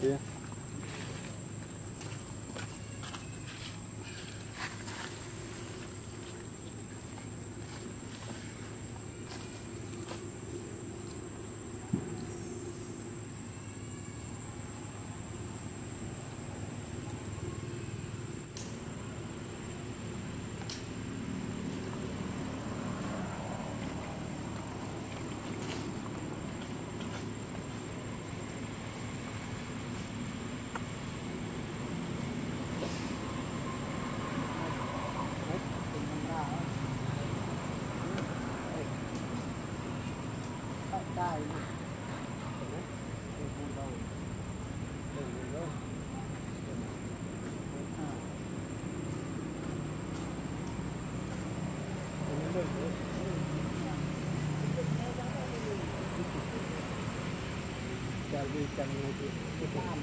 Yeah. Bujang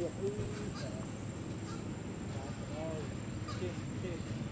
Yeah, please.